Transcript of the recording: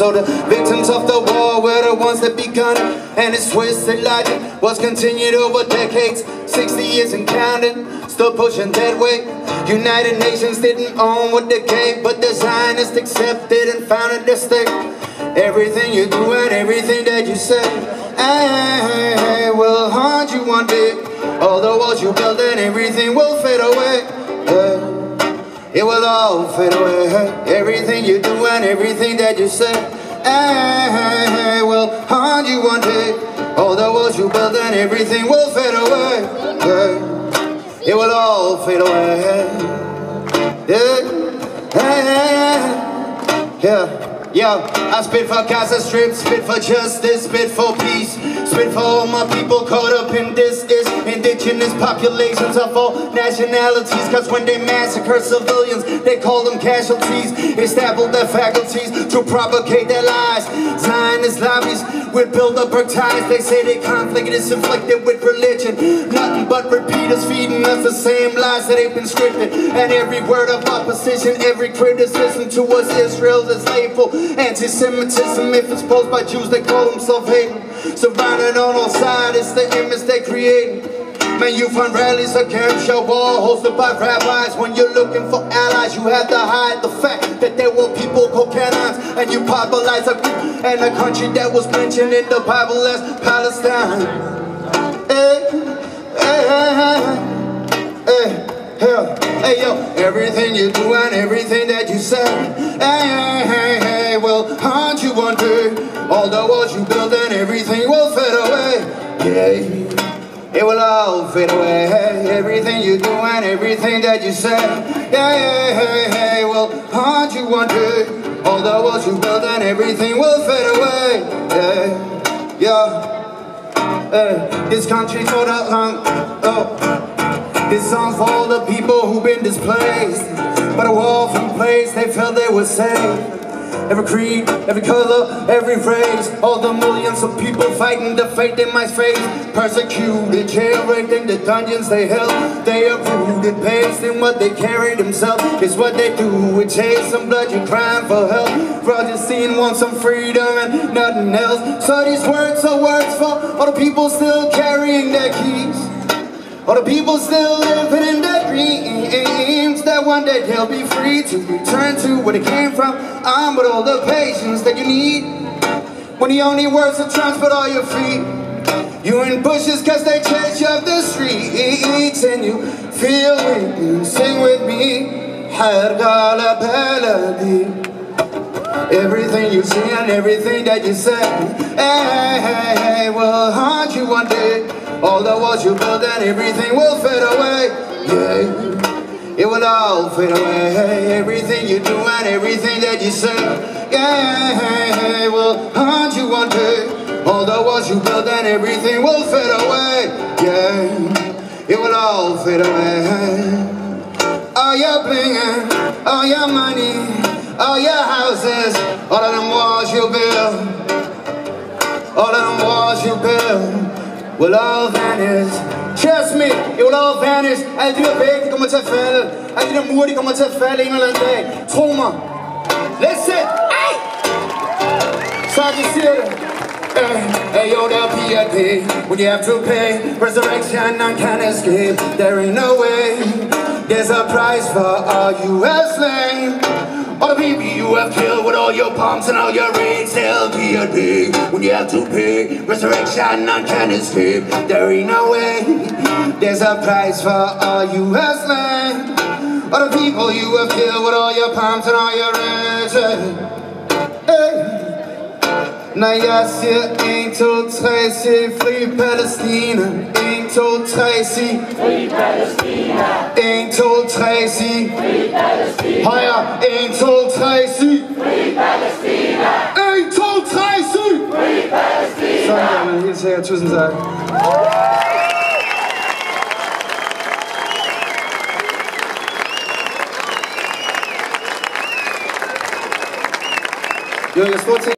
So the victims of the war were the ones that begun it. And its twisted logic was continued over decades, 60 years and counting, still pushing that way. United Nations didn't own what they gave, but the Zionists accepted and founded their state. Everything you do and everything that you say I will haunt you one day. All the walls you build and everything will fade away. Eh. It will all fade away. Everything you do and everything that you say eh, will haunt you one day. All the walls you build and everything will fade away. eh. It will all fade away. Yeah. Yeah. Yeah, I spit for Gaza Strip, spit for justice, spit for peace, spit for all my people caught up in this is indigenous populations of all nationalities. Cause when they massacre civilians, they call them casualties. Stabble their faculties to propagate their lies. Zionist lobbies with Bilderberg ties. They say the conflict is inflicted with religion. Nothing but repeaters feeding us the same lies that they've been scripted. And every word of opposition, every criticism to us Israel is labeled anti-Semitism. If it's posed by Jews, they call themselves hating. Surrounded on all sides, it's the image they create. Man, you find rallies a camp show wall hosted by rabbis. When you're looking for allies, you have to hide the fact that there were people called Canaanites, and you popularize a and a country that was mentioned in the Bible as Palestine. Hey, hey, hey, hey, hey, hey, yo, everything you do and everything that you say, hey, hey, hey, build and everything will fade away. Yeah. It will all fade away. Everything you do and everything that you say, yeah, yeah, yeah, yeah, will haunt you one day. All the walls you build and everything will fade away. Yeah, yeah. Hey, this country for the um, oh. This song's for all the people who've been displaced by the wall from place they felt they were safe. Every creed, every color, every race All the millions of people fighting the fate they might face Persecuted, jailbreaked in the dungeons they held. They uprooted, paced in what they carry themselves. It's what they do, we chase some blood, you're crying for help. Roger Scene wants some freedom and nothing else. So these words are words for all the people still carrying their keys. All the people still living in their dreams that one day he'll be free to return to where he came from. I'm with all the patience that you need. When the only words that transport are your feet. You in bushes cause they chase you up the streets and you feel it. you, sing with me. Hergala Everything you see and everything that you say hey, hey, hey, will haunt you one day All the walls you build and everything will fade away Yeah it will all fade away. Everything you do and everything that you say Yeah, will haunt you one day. All the walls you build and everything will fade away Yeah, it will all fade away. All your blingin', all your money, all your houses, all of them walls you build, all of them walls you build will all vanish. Trust me, it will all vanish. Alle de der vægge, de kommer til at falde. Alle de der mure, de kommer til at falde en eller anden dag. Tro mig. Sit. Ej! Så jeg siger det. Hey, yo, a day when you have to pay Resurrection, none can escape There ain't no way There's a price for all you have slain All the people you have killed With all your bombs and all your raids They'll be a day when you have to pay Resurrection, none can escape. There ain't no way. There's a price for all you have slain All the people you have killed With all your bombs and all your raids Hey Når jeg siger 1, 2, 3, sig fri Palæstina 1, 2, 3, sig Fri Palæstina, 1, 2, 3, sig fri Palæstina, Højre 1, 2, 3, sig fri Palæstina, 1, 2, 3, sig fri Palæstina. Sådan der, man. Helt sikkert. Tusind tak. Jo, jeg står til